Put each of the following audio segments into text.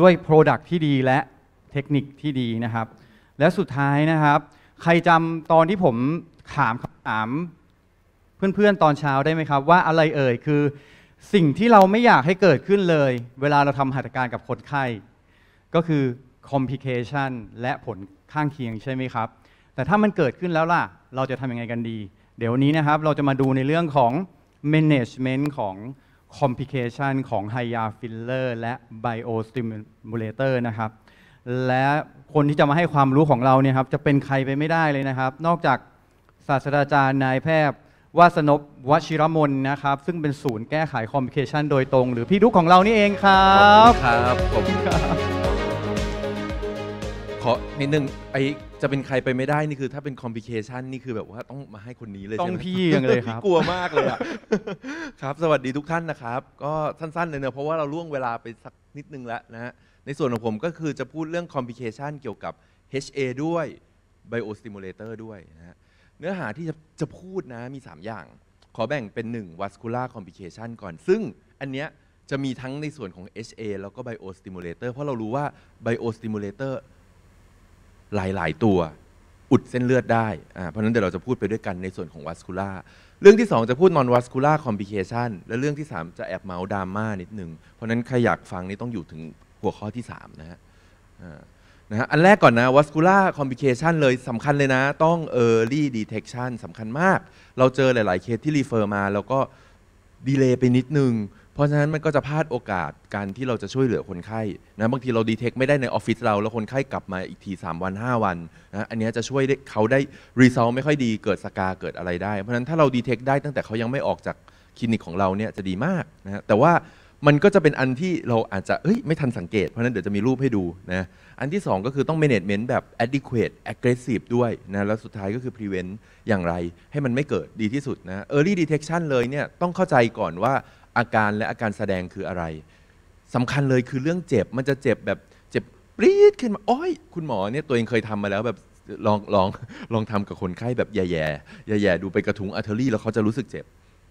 ด้วย Product ที่ดีและเทคนิคที่ดีนะครับ และสุดท้ายนะครับ ใครจำตอนที่ผมถามคำถาม เพื่อนๆตอนเช้าได้ไหมครับ ว่าอะไรเอ่ยคือสิ่งที่เราไม่อยากให้เกิดขึ้นเลย เวลาเราทำหัตถการกับคนไข้ ก็คือ complication และผลข้างเคียงใช่ไหมครับ แต่ถ้ามันเกิดขึ้นแล้วล่ะ เราจะทำยังไงกันดี เดี๋ยวนี้นะครับเราจะมาดูในเรื่องของ management ของ complication ของไฮยาฟิลเลอร์และ biostimulator นะครับ และคนที่จะมาให้ความรู้ของเราเนี่ยครับ จะเป็นใครไปไม่ได้เลยนะครับ นอกจากศาสตราจารย์นายแพทย์วาสนภ วชิรมนนะครับ ซึ่งเป็นศูนย์แก้ไข complication โดยตรง หรือพี่ดุ๊กของเรานี่เองครับ ครับผมข อนิดนึงไอจะเป็นใครไปไม่ได้นี่คือถ้าเป็น complication นี่คือแบบว่าต้องมาให้คนนี้เลยต้อใช่งไหมพี่ยังเลยครับ พี่กลัวมากเลยอะ ครับ สวัสดีทุกท่านนะครับ ก็สั้นๆเลยเนอะเพราะว่าเราล่วงเวลาไปสักนิดนึงแล้วนะฮะในส่วนของผมก็คือจะพูดเรื่องคอมพลิเคชันเกี่ยวกับ HA ด้วย Biostimulator ด้วยนะฮะเนื้อหาที่จะจะพูดนะมี 3 อย่าง ขอแบ่งเป็น 1 vascular complication ก่อน ซึ่งอันเนี้ยจะมีทั้งในส่วนของ HA แล้วก็ biostimulator เพราะเรารู้ว่า biostimulator หลายๆ ตัว อุดเส้นเลือดได้อ่าเพราะฉะนั้นเดี๋ยวเราจะพูดไปด้วยกันในส่วนของ vascular เรื่องที่ 2 จะพูด non vascular complication และเรื่องที่ 3 จะแอบเมาส์ดราม่านิดหนึ่งเพราะนั้นใครอยากฟังนี่ต้องอยู่ถึงหัวข้อที่ 3 นะฮะนะฮะอันแรกก่อนนะ vascular complication เลยสำคัญเลยนะ ต้อง early detection สำคัญมาก เราเจอหลาย ๆ เคสที่ refer มา แล้วก็ delay ไปนิดนึง เพราะฉะนั้นมันก็จะพลาดโอกาสการที่เราจะช่วยเหลือคนไข้นะบางทีเรา detect ไม่ได้ในออฟฟิศเรา แล้วคนไข้กลับมาอีกที 3 วัน 5 วันนะอันนี้จะช่วยได้เขาได้รีซอลไม่ค่อยดีเกิดสกาเกิดอะไรได้ เพราะฉะนั้นถ้าเราดีเทคได้ตั้งแต่เขายังไม่ออกจากคลินิกของเราเนี่ยจะดีมากนะแต่ว่ามันก็จะเป็นอันที่เราอาจจะเฮ้ยไม่ทันสังเกต เพราะฉะนั้นเดี๋ยวจะมีรูปให้ดูนะอันที่ 2 ก็คือต้อง management แบบ adequate aggressive ด้วยนะแล้วสุดท้ายก็คือ prevent อย่างไร ให้มันไม่เกิดดีที่สุดนะ early detection เลยเนี่ยต้องเข้าใจก่อนว่า อาการและอาการแสดงคืออะไรสำคัญเลยคือเรื่องเจ็บมันจะเจ็บแบบเจ็บปรี๊ดขึ้นมาโอ้ยคุณหมอเนี่ยตัวเองเคยทำมาแล้วแบบลองลองลองทำกับคนไข้แบบแย่ๆแย่ๆดูไปกระทุ้ง artery แล้วเขาจะรู้สึกเจ็บ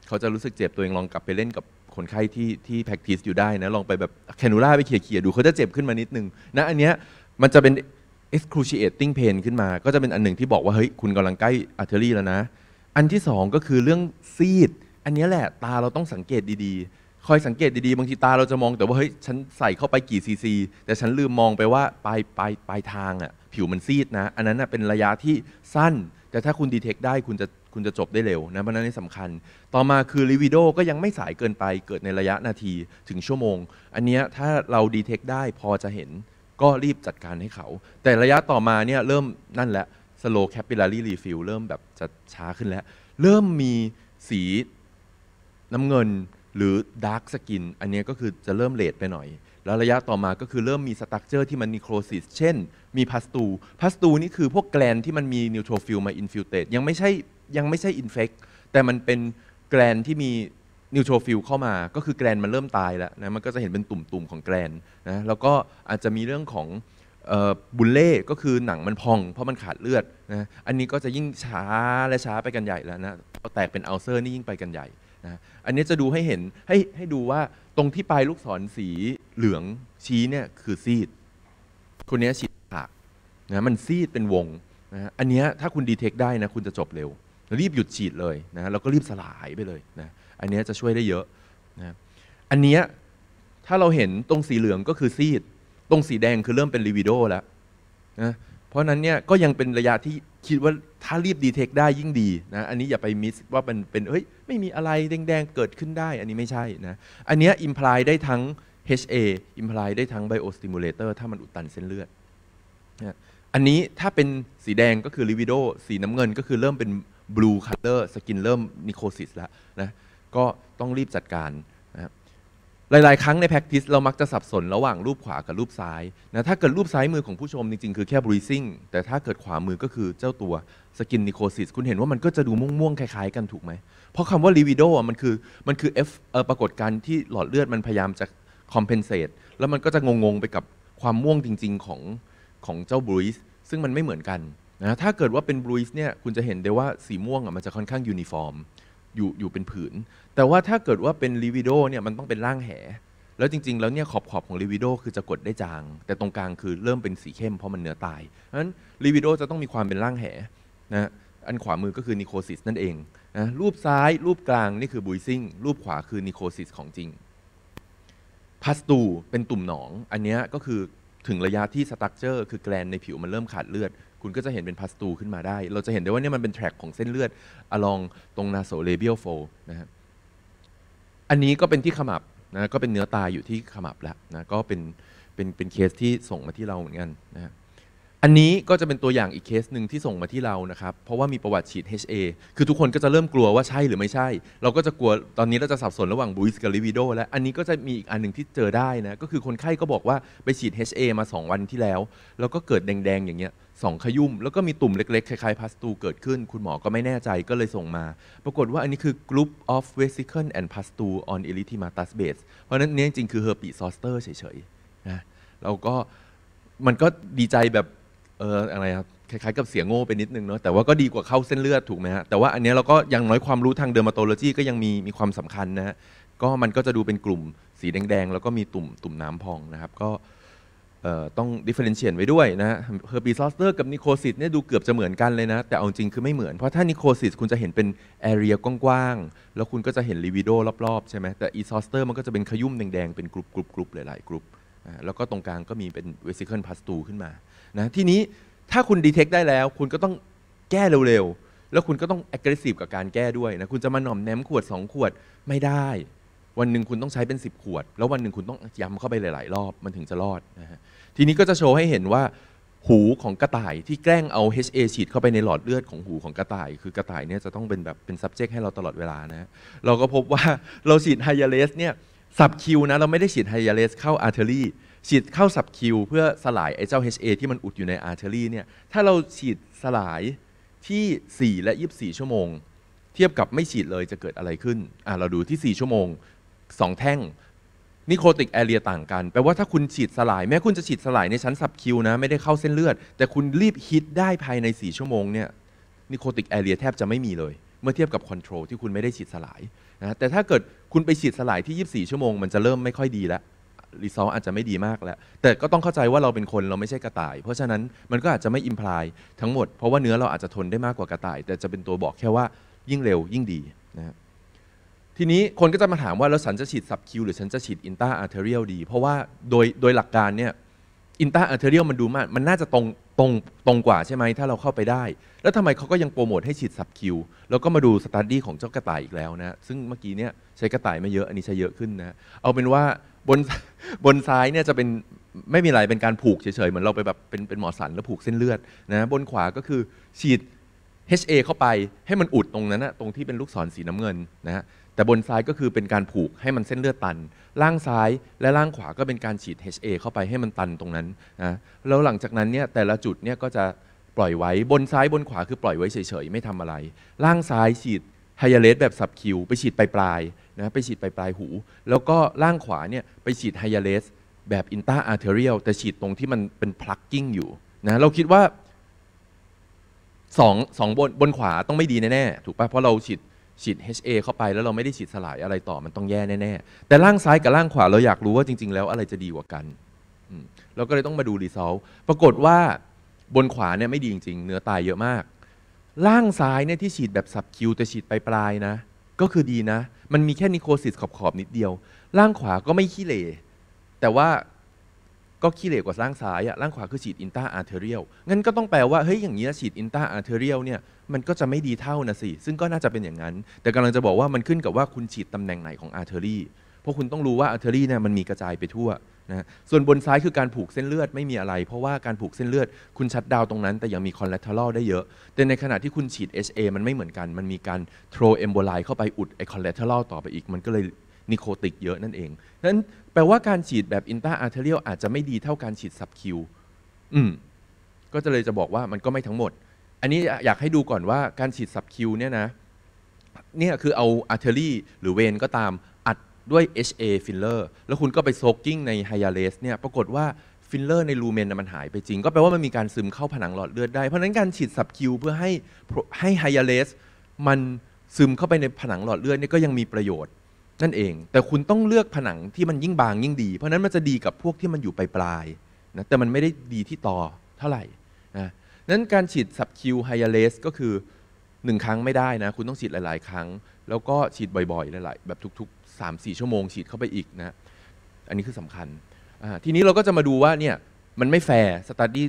เขาจะรู้สึกเจ็บตัวเองลองกลับไปเล่นกับคนไข้ที่ที่ practice อยู่ได้นะลองไปแบบ cannula ไปเขี่ยๆดูเขาจะเจ็บขึ้นมานิดนึงนะอันเนี้ยมันจะเป็น excruciating pain ขึ้นมา ก็จะเป็นอันหนึ่งที่บอกว่าเฮ้ยคุณกำลังใกล้ artery แล้วนะ อันที่สองก็คือเรื่องซีด อันนี้แหละตาเราต้องสังเกตดีๆ คอยสังเกตดีๆ บางทีตาเราจะมองแต่ว่าเฮ้ยฉันใส่เข้าไปกี่ซีซี แต่ฉันลืมมองไปว่าปลายปลายปลายทางอะผิวมันซีดนะ อันนั้นนะเป็นระยะที่สั้น แต่ถ้าคุณดีเทคได้คุณจะคุณจะจบได้เร็วนะเพราะนั้นนี่สำคัญ ต่อมาคือรีวิโดก็ยังไม่สายเกินไปเกิดในระยะนาทีถึงชั่วโมง อันนี้ถ้าเราดีเทคได้พอจะเห็นก็รีบจัดการให้เขา แต่ระยะต่อมาเนี่ยเริ่มนั่นแหละ slow capillary refill เริ่มแบบจะช้าขึ้นแล้ว เริ่มมีสี น้ำเงินหรือ dark skin อันนี้ก็คือจะเริ่ม late ไปหน่อย แล้วระยะต่อมาก็คือเริ่มมี structure ที่มัน necrosis เช่น มี pustule pustule นี่คือพวก gland ที่มันมี neutrophil มา infiltrate ยังไม่ใช่ยังไม่ใช่ infect แต่มันเป็น gland ที่มี neutrophil เข้ามาก็คือ gland มันเริ่มตายแล้วนะมันก็จะเห็นเป็นตุ่มๆของ gland นะแล้วก็อาจจะมีเรื่องของบุลเล่ก็คือหนังมันพอง เพราะมันขาดเลือดนะอันนี้ก็จะยิ่งช้าและช้าไปกันใหญ่แล้วนะพอแตกเป็นอัลเซอร์นี่ยิ่งไปกันใหญ่ นะอันนี้จะดูให้เห็นให้ให้ดูว่าตรงที่ปลายลูกศรสีเหลืองชี้เนี่ยคือซีด คนนี้ฉีดปากนะมันซีดเป็นวงนะอันนี้ถ้าคุณดีเทคได้นะคุณจะจบเร็ว รีบหยุดฉีดเลยนะแล้วก็รีบสลายไปเลยนะอันนี้จะช่วยได้เยอะนะอันนี้ถ้าเราเห็นตรงสีเหลืองก็คือซีด ตรงสีแดงคือเริ่มเป็น livedo แล้วนะเพราะฉะนั้นเนี่ยก็ยังเป็นระยะที่ คิดว่าถ้ารีบ detect ได้ยิ่งดีนะอันนี้อย่าไป miss ว่ามันเป็นเฮ้ยไม่มีอะไรแดงๆเกิดขึ้นได้ อันนี้ไม่ใช่นะอันเนี้ยอิมพลายได้ทั้ง HA อิมพลายได้ทั้ง biostimulator ถ้ามันอุดตันเส้นเลือดนะอันนี้ถ้าเป็นสีแดงก็คือ livedo สีน้ำเงินก็คือเริ่มเป็น blue color skin เริ่ม necrosis แล้วนะก็ต้องรีบจัดการ หลายๆ ครั้งใน practice เรามักจะสับสนระหว่างรูปขวากับรูปซ้ายนะถ้าเกิดรูปซ้ายมือของผู้ชมจริง ๆ คือแค่ breathing แต่ถ้าเกิดขวามือก็คือเจ้าตัว skin necrosis คุณเห็นว่ามันก็จะดูม่วง ๆ คล้าย ๆ กันถูกไหม เพราะคำว่า livido อะมันคือมันคือ F เออปรากฏการณ์ที่หลอดเลือดมันพยายามจะ compensate แล้วมันก็จะงง ๆ ไปกับความม่วงจริง ๆ ของของเจ้า bruise ซึ่งมันไม่เหมือนกันนะถ้าเกิดว่าเป็น bruise เนี่ยคุณจะเห็นได้ว่าสีม่วงอะมันจะค่อนข้างยูนิฟ อยู่อยู่เป็นผืน แต่ว่าถ้าเกิดว่าเป็น livedo เนี่ยมันต้องเป็นร่างแห แล้วจริง ๆ แล้วเนี่ยขอบขอบของ livedo คือจะกดได้จาง แต่ตรงกลางคือเริ่มเป็นสีเข้มเพราะมันเนื้อตายเพราะฉะนั้น livedo จะต้องมีความเป็นร่างแหนะอันขวามือก็คือ necrosis นั่นเองนะรูปซ้ายรูปกลางนี่คือ bruising รูปขวาคือ necrosis ของจริง pustule เป็นตุ่มหนอง อันนี้ก็คือถึงระยะที่ structure คือ gland ในผิวมันเริ่มขาดเลือด คุณก็จะเห็นเป็น pustule ขึ้นมาได้ เราจะเห็นได้ว่าเนี่ยมันเป็น track ของเส้นเลือด along ตรง nasolabial fold นะฮะอันนี้ก็เป็นที่ขมับนะก็เป็นเนื้อตายอยู่ที่ขมับแล้วนะก็เป็นเป็นเป็นเคสที่ส่งมาที่เราเหมือนกันนะฮะ อันนี้ก็จะเป็นตัวอย่างอีกเคสหนึ่งที่ส่งมาที่เรานะครับ เพราะว่ามีประวัติฉีด HA คือทุกคนก็จะเริ่มกลัวว่าใช่หรือไม่ใช่ เราก็จะกลัวตอนนี้เราจะสับสนระหว่าง bruise กับ livedo แล้วอันนี้ก็จะมีอีกอันหนึ่งที่เจอได้นะ ก็คือคนไข้ก็บอกว่าไปฉีด HA มา 2 วันที่แล้ว แล้วก็เกิดแดงๆ อย่างเงี้ยสองขยุ่ม แล้วก็มีตุ่มเล็กๆ คล้ายๆ pustule เกิดขึ้น คุณหมอก็ไม่แน่ใจก็เลยส่งมา ปรากฏว่าอันนี้คือ group of vesicle and pustule on erythematous base เพราะฉะนั้นเนี่ยจริงๆคือ herpes zoster เฉยๆนะเราก็มันก็ดีใจแบบ เอออะไรครับคล้ายๆกับเสียงโง่ไปนิดนึงเนาะแต่ว่าก็ดีกว่าเข้าเส้นเลือดถูกไหมฮะแต่ว่าอันเนี้ยเราก็ยังน้อยความรู้ทาง dermatology ก็ยังมีมีความสำคัญนะฮะก็มันก็จะดูเป็นกลุ่มสีแดงๆ แล้วก็มีตุ่มตุ่มน้ำพองนะครับก็เอ่อต้อง differentiate ไว้ด้วยนะ herpes zoster กับ necrosis เนี่ยดูเกือบจะเหมือนกันเลยนะ แต่เอาจริงคือไม่เหมือน เพราะถ้า necrosis คุณจะเห็นเป็น area กว้างๆ แล้วคุณก็จะเห็น livedo รอบๆ ใช่ไหมแต่อี zoster มันก็จะเป็นขยุ่มแดงๆ เป็นกรุ๊ปกรุ๊ปกรุ๊ปหลายๆกรุ๊ปอ่าแล้วก็ตรงกลางก็มีเป็น vesicle pustule ขึ้นมา นะทีนี้ถ้าคุณ detect ได้แล้ว คุณก็ต้องแก้เร็วๆ แล้วคุณก็ต้อง aggressive กับการแก้ด้วยนะคุณจะมาหน่อมแนมขวด 2 ขวดไม่ได้ วันหนึ่งคุณต้องใช้เป็น 10 ขวด แล้ววันหนึ่งคุณต้องย้ำเข้าไปหลายๆ รอบมันถึงจะรอดนะฮะทีนี้ก็จะโชว์ให้เห็นว่าหูของกระต่ายที่แกล้งเอา HA ฉีดเข้าไปในหลอดเลือดของหูของกระต่าย คือกระต่ายเนี่ยจะต้องเป็นแบบเป็น subject ให้เราตลอดเวลานะเราก็พบว่าเราฉีด hyalase เนี่ย subcu นะเราไม่ได้ฉีด hyalase เข้า artery ฉีดเข้า subcu เพื่อสลายไอ้เจ้า HA ที่มันอุดอยู่ใน artery เนี่ยถ้าเราฉีดสลายที่ 4 และ 24 ชั่วโมง เทียบกับไม่ฉีดเลยจะเกิดอะไรขึ้นอะเราดูที่ 4 ชั่วโมง 2 แท่ง necrotic area ต่างกัน แปลว่าถ้าคุณฉีดสลาย แม้คุณจะฉีดสลายในชั้น subcu นะ ไม่ได้เข้าเส้นเลือด แต่คุณรีบฮิตได้ภายใน 4 ชั่วโมงเนี่ย necrotic area แทบจะไม่มีเลย เมื่อเทียบกับ control ที่คุณไม่ได้ฉีดสลายนะแต่ถ้าเกิดคุณไปฉีดสลายที่ 24 ชั่วโมง มันจะเริ่มไม่ค่อยดีแล้ว result อาจจะไม่ดีมากแล้ว แต่ก็ต้องเข้าใจว่าเราเป็นคนเราไม่ใช่กระต่าย เพราะฉะนั้นมันก็อาจจะไม่ imply ทั้งหมด เพราะว่าเนื้อเราอาจจะทนได้มากกว่ากระต่าย แต่จะเป็นตัวบอกแค่ว่ายิ่งเร็วยิ่งดีนะครับทีนี้คนก็จะมาถามว่า แล้วฉันจะฉีด subcu หรือฉันจะฉีด intra-arterial ดี เพราะว่าโดยโดยหลักการเนี่ย intra-arterial มันดูมาก มันน่าจะตรงตรงตรงกว่าใช่ไหมถ้าเราเข้าไปได้ แล้วทำไมเขาก็ยังโปรโมทให้ฉีด subcu แล้วก็มาดู study ของเจ้ากระต่ายอีกแล้วนะ ซึ่งเมื่อกี้เนี่ยใช้กระต่ายไม่เยอะอันนี้ใช้เยอะขึ้นนะ เอาเป็นว่าบนบนซ้ายเนี่ยจะเป็นไม่มีอะไรเป็นการผูกเฉยๆ เหมือนเราไปแบบเป็นเป็นหมอสันแล้วผูกเส้นเลือดนะบนขวาก็คือฉีด HA เข้าไปให้มันอุดตรงนั้นนะตรงที่เป็นลูกศรสีน้ำเงินนะฮะ แต่บนซ้ายก็คือเป็นการผูกให้มันเส้นเลือดตัน ล่างซ้ายและล่างขวาก็เป็นการฉีด HA เข้าไปให้มันตันตรงนั้นนะแล้วหลังจากนั้นเนี่ยแต่ละจุดเนี่ยก็จะปล่อยไว้บนซ้ายบนขวาคือปล่อยไว้เฉยๆไม่ทำอะไร ล่างซ้ายฉีดhyalase แบบ subcu ไปฉีดปลายๆนะไปฉีดปลายๆหู แล้วก็ล่างขวาเนี่ยไปฉีด hyalase แบบ intra-arterial แต่ฉีดตรงที่มันเป็น plugging อยู่นะเราคิดว่าสองสองบนบนขวาต้องไม่ดีแน่ๆถูกป่ะเพราะเราฉีด ฉีด HA เข้าไปแล้วเราไม่ได้ฉีดสลายอะไรต่อมันต้องแย่แน่ๆแต่ล่างซ้ายกับล่างขวาเราอยากรู้ว่าจริง ๆ แล้วอะไรจะดีกว่ากันเราก็เลยต้องมาดู result ปรากฏว่าบนขวาเนี่ยไม่ดีจริง ๆ เนื้อตายเยอะมาก ล่างซ้ายเนี่ยที่ฉีดแบบ subcu แต่ฉีดปลายๆนะ ก็คือดีนะ มันมีแค่ necrosis ขอบๆนิดเดียว ล่างขวาก็ไม่ขี้เหร่แต่ว่า ก็ขี้เหร่กว่าล่างซ้ายอะล่างขวาคือฉีด intra-arterial งั้นก็ต้องแปลว่าเฮ้ยอย่างนี้ฉีด intra-arterial เนี่ยมันก็จะไม่ดีเท่านะสิซึ่งก็น่าจะเป็นอย่างนั้น แต่กำลังจะบอกว่ามันขึ้นกับว่าคุณฉีดตำแหน่งไหนของ artery เพราะคุณต้องรู้ว่า artery เนี่ยมันมีกระจายไปทั่วนะส่วนบนซ้ายคือการผูกเส้นเลือดไม่มีอะไร เพราะว่าการผูกเส้นเลือด คุณ shut down ตรงนั้น แต่ยังมี collateral ได้เยอะ แต่ในขณะที่คุณฉีด HA มันไม่เหมือนกัน มันมีการ thromboemboli เข้าไปอุดไอ collateral ต่อไปอีกมันก็เลย necrotic เยอะนั่นเองนั้นแปลว่าการฉีดแบบ intra-arterial อาจจะไม่ดีเท่าการฉีด subcu อืมก็จะเลยจะบอกว่ามันก็ไม่ทั้งหมด อันนี้อยากให้ดูก่อนว่าการฉีด subcu เนี่ยนะเนี่ยคือเอา artery หรือ vein ก็ตามอัดด้วย HA ฟิลเลอร์แล้วคุณก็ไป soaking ใน hyalase เนี่ยปรากฏว่าฟิลเลอร์ในลูเมนมันหายไปจริง ก็แปลว่ามันมีการซึมเข้าผนังหลอดเลือดได้ เพราะนั้นการฉีด subcu เพื่อให้ให้ hyalase มันซึมเข้าไปในผนังหลอดเลือดนี่ก็ยังมีประโยชน์ นั่นเอง แต่คุณต้องเลือกผนังที่มันยิ่งบางยิ่งดี เพราะนั้นมันจะดีกับพวกที่มันอยู่ปลายๆนะแต่มันไม่ได้ดีที่ตอเท่าไหร่นะนั้นการฉีด subcu hyalase ก็คือ 1 ครั้งไม่ได้นะ คุณต้องฉีดหลาย ๆ ครั้ง แล้วก็ฉีดบ่อยๆหลายๆแบบทุกๆ 3-4 ชั่วโมงฉีดเข้าไปอีกนะอันนี้คือสำคัญทีนี้เราก็จะมาดูว่าเนี่ยมันไม่แฟร์สต u d ดี้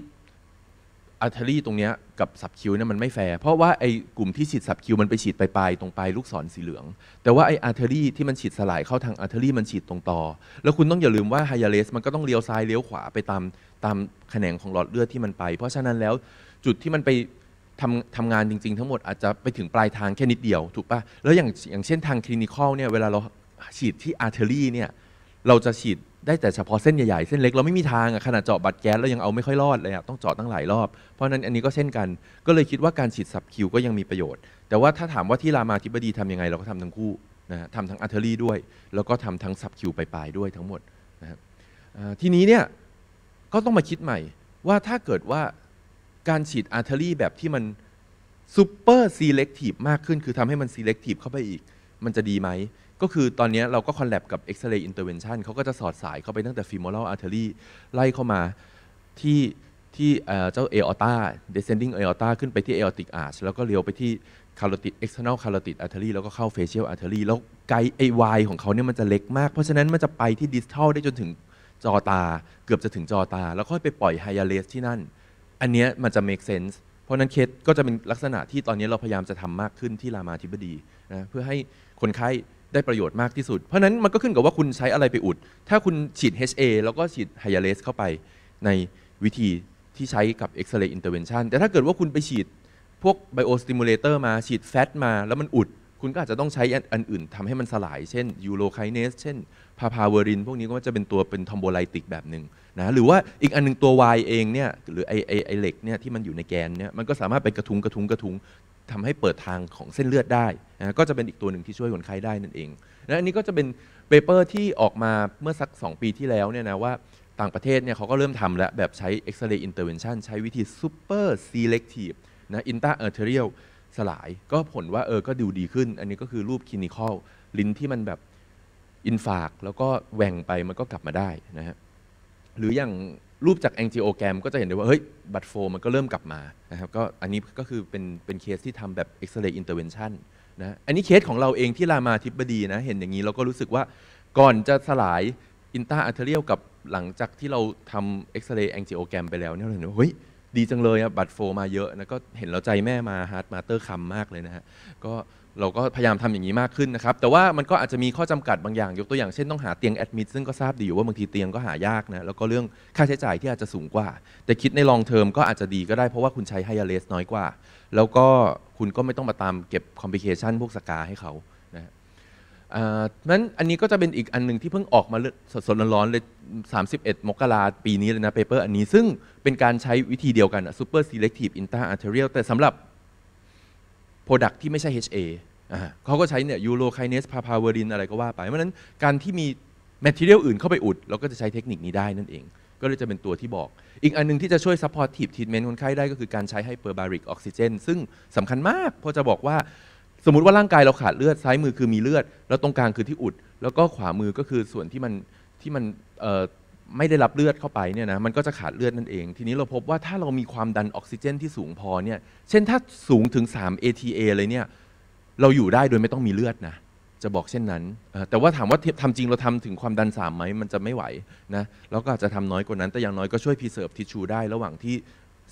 อาร์เทอรี่ตรงเนี้ยกับสับคิวเนี่ยมันไม่แฟร์เพราะว่าไอ้กลุ่มที่ฉีด subcu มันไปฉีดปลายๆตรงปลายลูกศรสีเหลือง แต่ว่าไอ้ artery ที่มันฉีดสลายเข้าทาง artery มันฉีดตรงตอ แล้วคุณต้องอย่าลืมว่า hyalase มันก็ต้องเลี้ยวซ้ายเลี้ยวขวาไปตามตามแขนงของหลอดเลือดที่มันไป เพราะฉะนั้นแล้วจุดที่มันไปทำทำงานจริง ๆ ทั้งหมดอาจจะไปถึงปลายทางแค่นิดเดียวถูกปะแล้วอย่างอย่างเช่นทาง clinical เนี่ยเวลาเราฉีดที่ artery เนี่ยเราจะฉีด ได้แต่เฉพาะเส้นใหญ่ๆ เส้นเล็กเราไม่มีทางอะขนาดเจาะ blood gas เรายังเอาไม่ค่อยรอดเลยอะต้องเจาะตั้งหลายรอบ เพราะนั้นอันนี้ก็เช่นกัน ก็เลยคิดว่าการฉีด subcu ก็ยังมีประโยชน์ แต่ว่าถ้าถามว่าที่รามาธิบดีทำยังไงเราก็ทำทั้งคู่นะฮะทำทั้ง artery ด้วย แล้วก็ทำทั้ง subcu ปลายๆด้วยทั้งหมดนะครับอ่าทีนี้เนี่ยก็ต้องมาคิดใหม่ว่าถ้าเกิดว่าการฉีด artery แบบที่มัน superselective มากขึ้น คือทำให้มัน selective เข้าไปอีก มันจะดีไหม ก็คือตอนนี้เราก็คอลแลบกับ X-ray intervention เขาก็จะสอดสายเข้าไปตั้งแต่ femoral artery ไล่เข้ามาที่ที่เอ่อเจ้า aorta descending aorta ขึ้นไปที่ aortic arch แล้วก็เลี้ยวไปที่ carotid external carotid artery แล้วก็เข้า facial artery แล้วไกด์ไอวายของเขาเนี่ยมันจะเล็กมาก เพราะฉะนั้นมันจะไปที่ distal ได้จนถึงจอตา เกือบจะถึงจอตา แล้วค่อยไปปล่อย higher r a s ที่นั่น อันเนี้ยมันจะ make sense เพราะฉะนั้นเคสก็จะเป็นลักษณะที่ตอนนี้เราพยายามจะทำมากขึ้นที่รามาธิบดีนะเพื่อให้คนไข้ ได้ประโยชน์มากที่สุด เพราะนั้นมันก็ขึ้นกับว่าคุณใช้อะไรไปอุด ถ้าคุณฉีด HA แล้วก็ฉีด hyalase เข้าไปในวิธีที่ใช้กับ X-ray intervention แต่ถ้าเกิดว่าคุณไปฉีดพวก biostimulator มาฉีด fat มาแล้วมันอุด คุณก็อาจจะต้องใช้อันอื่นทำให้มันสลาย เช่น urokinase เช่น papaverine พวกนี้ก็จะเป็นตัวเป็น thrombolytic แบบหนึ่งนะหรือว่าอีกอันหนึงตัว Y เองเนี่ยหรือไอไอไอเหล็กเนี่ยที่มันอยู่ในแกนเนี่ยมันก็สามารถไปกระทุ้งกระทุ้งกระทุ้ง ทำให้เปิดทางของเส้นเลือดได้นะก็จะเป็นอีกตัวหนึ่งที่ช่วยคนไข้ได้นั่นเอง และอันนี้ก็จะเป็น paper ที่ออกมาเมื่อสัก 2 ปีที่แล้วเนี่ยนะว่าต่างประเทศเนี่ยเขาก็เริ่มทำแล้วแบบใช้ X-ray intervention ใช้วิธี super selective นะ intra arterial สลาย ก็ผลว่าเออก็ดูดีขึ้น อันนี้ก็คือรูป clinical ลิ้นที่มันแบบ infarct แล้วก็แหว่งไปมันก็กลับมาได้นะฮะหรืออย่าง รูปจาก angiogram ก็จะเห็นได้ว่า เฮ้ย blood flow มันก็เริ่มกลับมานะครับก็อันนี้ก็คือเป็นเป็นเคสที่ทำแบบ X-ray intervention นชั่นนะอันนี้เคสของเราเองที่รามาธิบดีนะเห็นอย่างนี้เราก็รู้สึกว่าก่อนจะสลาย intra arterial กับหลังจากที่เราทำ X-ray angiogram ไปแล้วเนี่ยเราเห็นว่าเฮ้ยดีจังเลยอะ blood flow มาเยอะนะก็เห็นเราใจแม่มาฮาร์ดมาเตอร์คัมมากเลยนะฮะก็ เราก็พยายามทำอย่างนี้มากขึ้นนะครับ แต่ว่ามันก็อาจจะมีข้อจำกัดบางอย่าง ยกตัวอย่างเช่นต้องหาเตียง admit ซึ่งก็ทราบดีอยู่ว่าบางทีเตียงก็หายากนะแล้วก็เรื่องค่าใช้จ่ายที่อาจจะสูงกว่า แต่คิดใน long term ก็อาจจะดีก็ได้เพราะว่าคุณใช้ hyalase น้อยกว่า แล้วก็คุณก็ไม่ต้องมาตามเก็บ complication พวก scar ให้เขานะนั้นอันนี้ก็จะเป็นอีกอันหนึ่งที่เพิ่งออกมาสดๆร้อนๆเลย 31 มกราปีนี้เลยนะ paper อันนี้ซึ่งเป็นการใช้วิธีเดียวกัน super selective intra arterial แต่สำหรับ Product ที่ไม่ใช่ HA เขาก็ใช้เนี่ย urokinase papaverine อะไรก็ว่าไปเพราะฉะนั้นการที่มี material อื่นเข้าไปอุด เราก็จะใช้เทคนิคนี้ได้นั่นเอง ก็เลยจะเป็นตัวที่บอก อีกอันหนึงที่จะช่วย supportive treatment คนไข้ได้ก็คือการใช้ hyperbaric oxygen ซึ่งสำคัญมากเพราะจะบอกว่าสมมติว่าร่างกายเราขาดเลือดซ้ายมือคือมีเลือด แล้วตรงกลางคือที่อุด แล้วก็ขวามือก็คือส่วนที่มันที่มันไม่ได้รับเลือดเข้าไปเนี่ยนะมันก็จะขาดเลือดนั่นเอง ทีนี้เราพบว่าถ้าเรามีความดันออกซิเจนที่สูงพอเนี่ยเช่นถ้าสูงถึง 3 ATA เลยเนี่ย เราอยู่ได้โดยไม่ต้องมีเลือดนะจะบอกเช่นนั้น แต่ว่าถามว่าทำจริงเราทำถึงความดัน3ไหมมันจะไม่ไหวนะแล้วก็อาจจะทำน้อยกว่านั้น แต่อย่างน้อยก็ช่วย preserve tissue ได้ระหว่างที่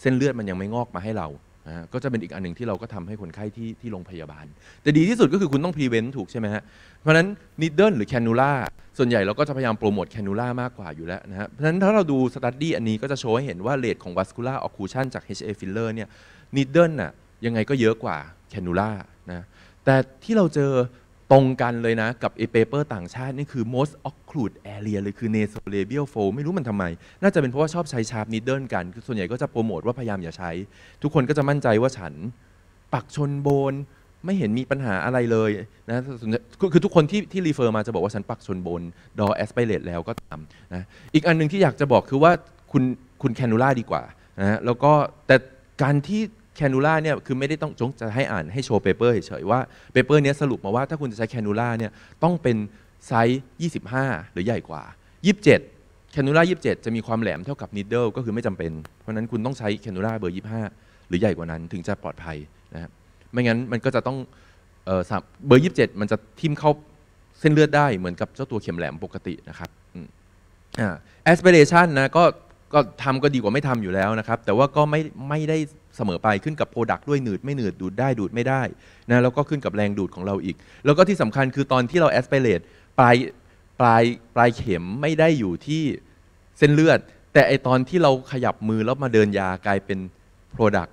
เส้นเลือดมันยังไม่งอกมาให้เรานะก็จะเป็นอีกอันหนึ่งที่เราก็ทำให้คนไข้ที่ที่โรงพยาบาล แต่ดีที่สุดก็คือคุณต้อง prevent ถูกใช่ไหมฮะ เพราะฉะนั้น needle หรือ cannula ส่วนใหญ่เราก็จะพยายามโปรโมท cannula มากกว่าอยู่แล้วนะฮะ เพราะฉะนั้นถ้าเราดู study อันนี้ก็จะโชว์ให้เห็นว่า rate ของ vascular occlusion จาก HA filler เนี่ยneedle น่ะยังไงก็เยอะกว่า cannula นะ แต่ที่เราเจอตรงกันเลยนะ กับเอ paper ต่างชาติ นี่คือ most occlude area เลยคือ nasolabial fold ไม่รู้มันทำไม น่าจะเป็นเพราะว่าชอบใช้ sharp needle กัน คือส่วนใหญ่ก็จะโปรโมทว่าพยายามอย่าใช้ ทุกคนก็จะมั่นใจว่าฉัน ปักชน bone ไม่เห็นมีปัญหาอะไรเลยนะคือทุกคนที่ที่ refer มาจะบอกว่าฉันปักชน bone แล้ว aspirate แล้วก็ตามนะอีกอันหนึ่งที่อยากจะบอกคือว่าคุณคุณ cannula ดีกว่านะแล้วก็แต่การที่ cannula เนี่ยคือไม่ได้ต้องจงจะให้อ่านให้โชว์ paper เฉยๆว่า paper นี้สรุปมาว่าถ้าคุณจะใช้ cannula เนี่ยต้องเป็นไซส์ 25 หรือใหญ่กว่า 27 cannula 27 จะมีความแหลมเท่ากับ needle ก็คือไม่จำเป็น เพราะนั้นคุณต้องใช้ cannula เบอร์ 25 หรือใหญ่กว่านั้นถึงจะปลอดภัยนะครับไม่งั้นมันก็จะต้องเอ่อสับเบอร์ 27 มันจะทิ่มเข้าเส้นเลือดได้เหมือนกับเจ้าตัวเข็มแหลมปกตินะครับอ่า aspiration นะก็ก็ทำก็ดีกว่าไม่ทำอยู่แล้วนะครับ แต่ว่าก็ไม่ไม่ได้ เสมอไปขึ้นกับโปรดักต์ด้วยหนืดไม่หนืดดูดได้ดูดไม่ได้นะแล้วก็ขึ้นกับแรงดูดของเราอีก แล้วก็ที่สำคัญคือตอนที่เรา aspirate ปลายปลายปลายเข็มไม่ได้อยู่ที่เส้นเลือด แต่ไอตอนที่เราขยับมือแล้วมาเดินยากลายเป็น Product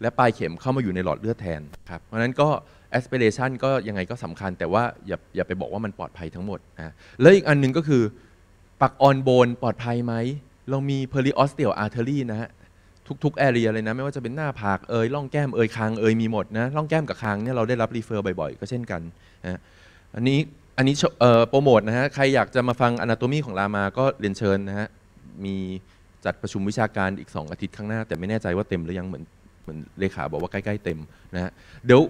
และปลายเข็มเข้ามาอยู่ในหลอดเลือดแทนครับเพราะนั้นก็ aspiration ก็ยังไงก็สำคัญ แต่ว่าอย่าอย่าไปบอกว่ามันปลอดภัยทั้งหมดนะแล้วอีกอันหนึงก็คือปักออนโบนปลอดภัยไหมเรามี periosteal artery นะฮะ ทุกๆแอเรียเลยนะ ไม่ว่าจะเป็นหน้าผากเอยร่องแก้มเอยคางเอยมีหมดนะร่องแก้มกับคางเนี่ยเราได้รับรีเฟอร์บ่อยๆ ก็เช่นกันนะอันนี้อันนี้โปรโมทนะฮะใครอยากจะมาฟังอนาโตมีของรามาก็เรียนเชิญนะฮะมีจัดประชุมวิชาการอีก 2 อาทิตย์ข้างหน้า แต่ไม่แน่ใจว่าเต็มหรือยังเหมือนเหมือนเลขาบอกว่าใกล้ๆเต็มนะฮะเดี๋ยว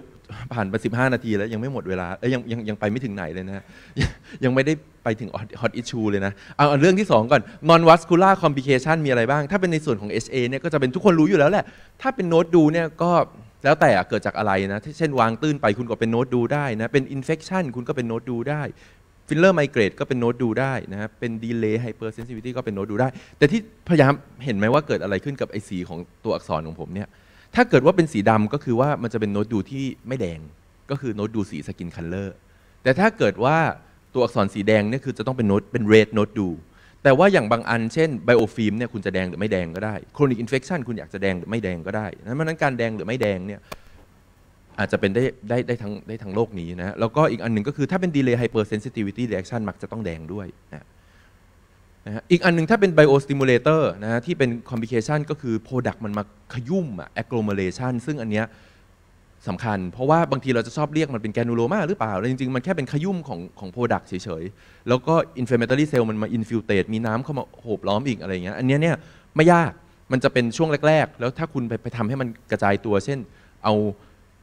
ผ่านไป15นาทีแล้วยังไม่หมดเวลาเอ้ยยังยังยังไปไม่ถึงไหนเลยนะยังยังไม่ได้ไปถึง hot issue เลยนะเอาเอาเรื่องที่ 2 ก่อน non vascular complication มีอะไรบ้าง ถ้าเป็นในส่วนของ HA เนี่ยก็จะเป็นทุกคนรู้อยู่แล้วแหละ ถ้าเป็น nodule เนี่ยก็แล้วแต่เกิดจากอะไรนะ เช่นวางตื้นไปคุณก็เป็น nodule ได้นะเป็น infection คุณก็เป็น nodule ได้ฟิลเลอร์ migrate ก็เป็น nodule ได้นะครับ เป็น delay hypersensitivity ก็เป็น nodule ได้ แต่ที่พยายามเห็นไหมว่าเกิดอะไรขึ้นกับไอสีของตัวอักษรของผมเนี่ย ถ้าเกิดว่าเป็นสีดำก็คือว่ามันจะเป็น nodule ที่ไม่แดง ก็คือ nodule สี skin color แต่ถ้าเกิดว่าตัวอักษรสีแดงเนี่ยคือจะต้องเป็น nodule เป็น red nodule แต่ว่าอย่างบางอันเช่น biofilm เนี่ยคุณจะแดงหรือไม่แดงก็ได้โครนิกอินเฟ t ชันคุณอยากจะแดงหรือไม่แดงก็ได้นั้นเพราะนั้นการแดงหรือไม่แดงเนี่ยอาจจะเป็นได้ได้ได้ทั้งได้ทั้งโลกนี้นะแล้วก็อีกอันหนึ่งก็คือถ้าเป็น delay hypersensitivity reaction มักจะต้องแดงด้วยนะ นะฮะอีกอันหนึ่งถ้าเป็น biostimulator นะฮะที่เป็น complication ก็คือ product มันมาขยุ่มอะ agglomeration ซึ่งอันเนี้ยสำคัญ เพราะว่าบางทีเราจะชอบเรียกมันเป็นแกนูโลมาหรือเปล่าแต่จริง ๆ มันแค่เป็นขยุ่มของของโปรดักต์เฉยๆ แล้วก็ inflammatory cell มันมา infiltrate มีน้ำเข้ามาโอบล้อมอีกอะไรเงี้ยอันเนี้ยเนี่ยไม่ยากมันจะเป็นช่วงแรก ๆ แล้วถ้าคุณไปไปทำให้มันกระจายตัว เช่น เอา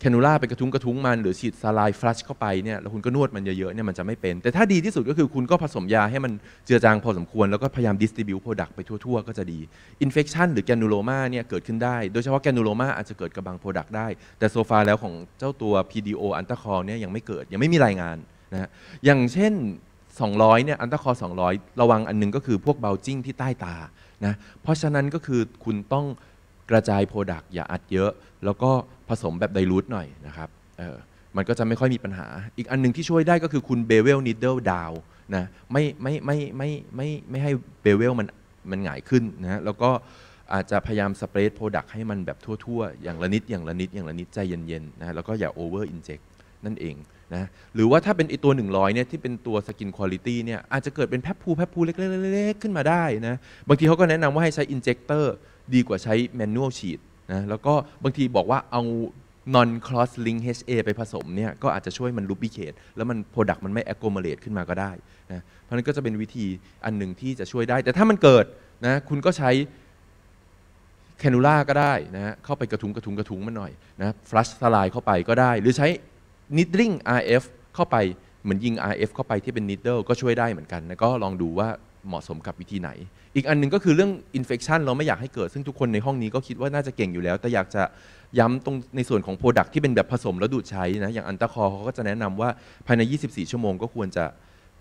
แคนูล่าไปกระทุ้งกระทุ้งมันหรือฉีดซาลายฟลัชเข้าไปเนี่ยแล้วคุณก็นวดมันเยอะๆเนี่ยมันจะไม่เป็น แต่ถ้าดีที่สุดก็คือคุณก็ผสมยาให้มันเจือจางพอสมควร แล้วก็พยายาม distribute product ไปทั่วๆ ก็จะดี infection หรือแกนูโลมาเนี่ยเกิดขึ้นได้ โดยเฉพาะแกนูโลมาอาจจะเกิดกับบาง product ได้ แต่โซฟาแล้วของเจ้าตัว PDO อันตาคอเนี่ยยังไม่เกิดยังไม่มีรายงานนะฮะอย่างเช่น 200เนี่ยอันตาคอ200 ระวังอันหนึงก็คือพวกเบลจิ้งที่ใต้ตานะเพราะฉะนั้นก็คือคุณต้องกระจาย product อย่าอัดเยอะ แล้วก็ผสมแบบไดรูทหน่อยนะครับเออมันก็จะไม่ค่อยมีปัญหา อีกอันหนึงที่ช่วยได้ก็คือคุณ bevel needle down นะไม่ไม่ไม่ไม่ไม่ไม่ให้ bevel มันมันหงายขึ้นนะแล้วก็อาจจะพยายาม spread product ให้มันแบบทั่วๆ อย่างละนิดอย่างละนิดอย่างละนิดใจเย็นๆนะแล้วก็อย่า over inject นั่นเองนะหรือว่าถ้าเป็นไอตัว 100เนี่ยที่เป็นตัวสกินคุณ i t y เนี่ยอาจจะเกิดเป็นแพปพูแพปพูเล็กๆๆขึ้นมาได้นะบางทีเขาก็แนะนำว่าให้ใช้ injector ดีกว่าใช้ manual ฉีด นะแล้วก็บางทีบอกว่าเอา non cross link HA ไปผสมเนี่ยก็อาจจะช่วยมัน lubricate แล้วมัน product มันไม่ accumulate ขึ้นมาก็ได้นะเพราะนั้นก็จะเป็นวิธีอันหนึ่งที่จะช่วยได้ แต่ถ้ามันเกิดนะคุณก็ใช้แคนูล่าก็ได้นะเข้าไปกระทุงกระทุงกระทุงมันหน่อยนะฟลัชสลายเข้าไปก็ได้ หรือใช้ needling RF เข้าไปเหมือนยิง RF เข้าไปที่เป็น needle ก็ช่วยได้เหมือนกันนะก็ลองดูว่า เหมาะสมกับวิธีไหน อีกอันหนึ่งก็คือเรื่อง infection เราไม่อยากให้เกิดซึ่งทุกคนในห้องนี้ก็คิดว่าน่าจะเก่งอยู่แล้ว แต่อยากจะย้ำตรงในส่วนของ product ที่เป็นแบบผสมแล้วดูดใช้นะอย่างอันตะคอเขาก็จะแนะนำว่าภายใน 24 ชั่วโมงก็ควรจะ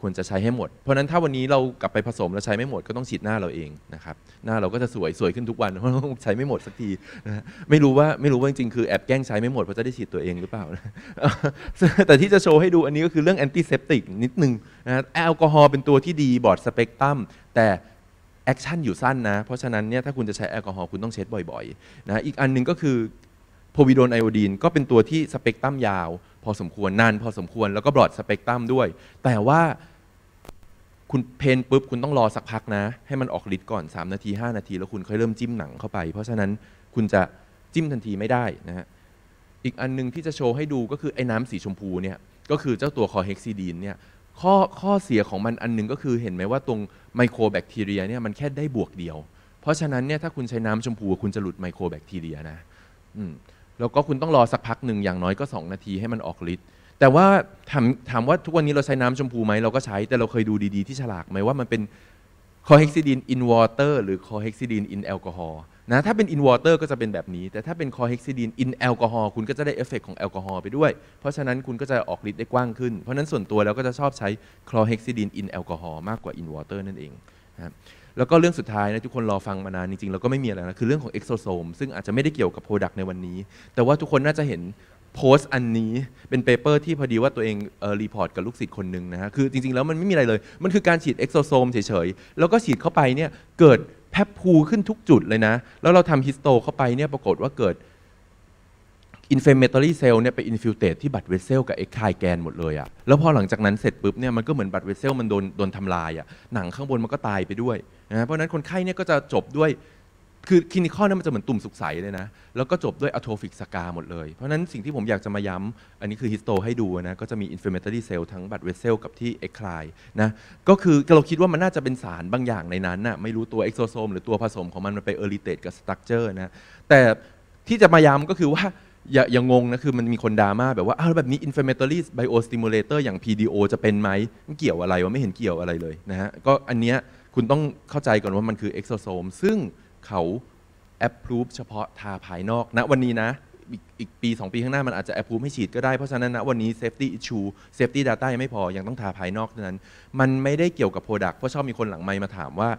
ควรจะใช้ให้หมด เพราะนั้นถ้าวันนี้เรากลับไปผสมแล้วใช้ไม่หมดก็ต้องฉีดหน้าเราเองนะครับหน้าเราก็จะสวยสวยขึ้นทุกวันเพราะใช้ไม่หมดสักทีนะไม่รู้ว่าไม่รู้ว่าจริงๆคือแอบแกล้งใช้ไม่หมดเพราะจะได้ฉีดตัวเองหรือเปล่านะแต่ที่จะโชว์ให้ดูอันนี้ก็คือเรื่อง antiseptic นิดนึงนะแอลกอฮอล์เป็นตัวที่ดี broad spectrum แต่ action อยู่สั้นนะ เพราะฉะนั้นเนี่ยถ้าคุณจะใช้แอลกอฮอล์คุณต้องเช็ดบ่อยๆนะอีกอันหนึ่งก็คือ povidone iodine ก็เป็นตัวที่สเปกตรัมยาว พอสมควรนานพอสมควรแล้วก็ broad spectrum ด้วย แต่ว่า คุณ paint ปุ๊บคุณต้องรอสักพักนะ ให้มันออกฤทธิ์ก่อน 3 นาที 5 นาที แล้วคุณค่อยเริ่มจิ้มหนังเข้าไป เพราะฉะนั้นคุณจะจิ้มทันทีไม่ได้นะฮะอีกอันหนึงที่จะโชว์ให้ดูก็คือไอ้น้ำสีชมพูเนี่ยก็คือเจ้าตัว chlorhexidine เนี่ยข้อข้อเสียของมันอันหนึงก็คือเห็นไหมว่าตรง mycobacteria เนี่ยมันแค่ได้บวกเดียว เพราะฉะนั้นเนี่ยถ้าคุณใช้น้ำชมพูคุณจะหลุด mycobacteria นะอืมแล้วก็คุณต้องรอสักพักหนึ่งอย่างน้อยก็ 2 นาทีให้มันออกฤทธิ์ แต่ว่าถามถามว่าทุกวันนี้เราใช้น้ำชมพูไหมเราก็ใช้แต่เราเคยดูดีๆที่ฉลากไหมว่ามันเป็นคอเฮกซิดิน in water หรือคอเฮกซิดิน in alcohol นะถ้าเป็น in water ก็จะเป็นแบบนี้ แต่ถ้าเป็นคอเฮกซิดิน in alcohol คุณก็จะได้เอฟเฟกของแอลกอฮอล์ไปด้วย เพราะฉะนั้นคุณก็จะออกฤทธิ์ได้กว้างขึ้น เพราะฉะนั้นส่วนตัวแล้วก็จะชอบใช้ chlorhexidine in alcohol มากกว่า in water นั่นเองนะแล้วก็เรื่องสุดท้ายนะทุกคนรอฟังมานานจริงๆแล้วก็ไม่มีอะไรนะคือเรื่องของ exosome ซึ่งอาจจะไม่ได้เกี่ยวกับ product ในวันนี้ แต่ว่าทุกคนน่าจะเห็น โพสต์อันนี้เป็น paper ที่พอดีว่าตัวเองเออ report กับลูกศิษย์คนหนึ่งนะฮะคือจริง ๆ แล้วมันไม่มีอะไรเลย มันคือการฉีด exosome เฉยๆ แล้วก็ฉีดเข้าไปเนี่ยเกิด papule ขึ้นทุกจุดเลยนะ แล้วเราทำ histo เข้าไปเนี่ยปรากฏว่าเกิด inflammatory cell เนี่ยไป infiltrate ที่ blood vessel กับ eccrine gland หมดเลยอะแล้วพอหลังจากนั้นเสร็จปุ๊บเนี่ยมันก็เหมือน blood vessel มันโดนโดนทำลายอะหนังข้างบนมันก็ตายไปด้วยนะเพราะนั้นคนไข้เนี่ยก็จะจบด้วย คือ clinical เนี่ยมันจะเหมือนตุ่มสุกใสเลยนะ แล้วก็จบด้วย atrophic scar หมดเลย เพราะฉะนั้นสิ่งที่ผมอยากจะมาย้ำ อันนี้คือ histo ให้ดูนะ ก็จะมี inflammatory cell ทั้ง blood vessel กับที่ eccrine นะ ก็คือเราคิดว่ามันน่าจะเป็นสารบางอย่างในนั้นน่ะ ไม่รู้ตัว exosome หรือตัวผสมของมันมันไป irritate กับ structure นะ แต่ที่จะมาย้ำก็คือว่าอย่าอย่างงงนะ คือมันมีคนดราม่าแบบว่า อ้าวแล้วแบบนี้ inflammatory biostimulator อย่าง PDO จะเป็นไหมมันเกี่ยวอะไรวะไม่เห็นเกี่ยวอะไรเลยนะฮะก็อันเนี้ยคุณต้องเข้าใจก่อนว่ามันคือ exosome ซึ่ง เขา approve เฉพาะทาภายนอกณวันนี้นะอีกอีกปี 2 ปีข้างหน้ามันอาจจะ approve ให้ฉีดก็ได้ เพราะฉะนั้นนะวันนี้ safety issue safety data ยังไม่พอ ยังต้องทาภายนอกเท่านั้น มันไม่ได้เกี่ยวกับ product เพราะชอบมีคนหลังไมค์มาถามว่า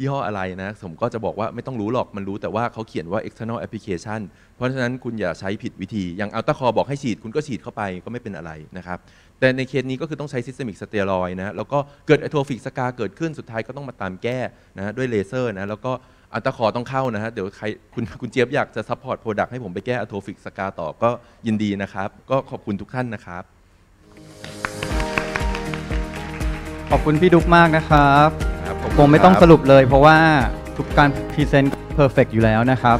ยี่ห้ออะไรนะ ผมก็จะบอกว่าไม่ต้องรู้หรอกมันรู้แต่ว่าเขาเขียนว่า external application เพราะฉะนั้นคุณอย่าใช้ผิดวิธี อย่างอัลต a คอบอกให้ฉีดคุณก็ฉีดเข้าไปก็ไม่เป็นอะไรนะครับ แต่ในเคสนี้ก็คือต้องใช้ systemic steroid นะแล้วก็เกิด atrophic scar เกิดขึ้นสุดท้ายก็ต้องมาตามแก้นะด้วยเลเซอร์นะแล้วก็อัลต a คอต้องเข้านะฮะเดี๋ยวใครคุณคุณเจี๊ยบอยากจะ support product ให้ผมไปแก้ atrophic scar ต่อก็ยินดีนะครับ ก็ขอบคุณทุกท่านนะครับ ขอบคุณพี่ดุ๊กมากนะครับ ครับขอบคุณคงไม่ต้องครับ สรุปเลยเพราะว่าทุกการ present perfect อยู่แล้วนะครับ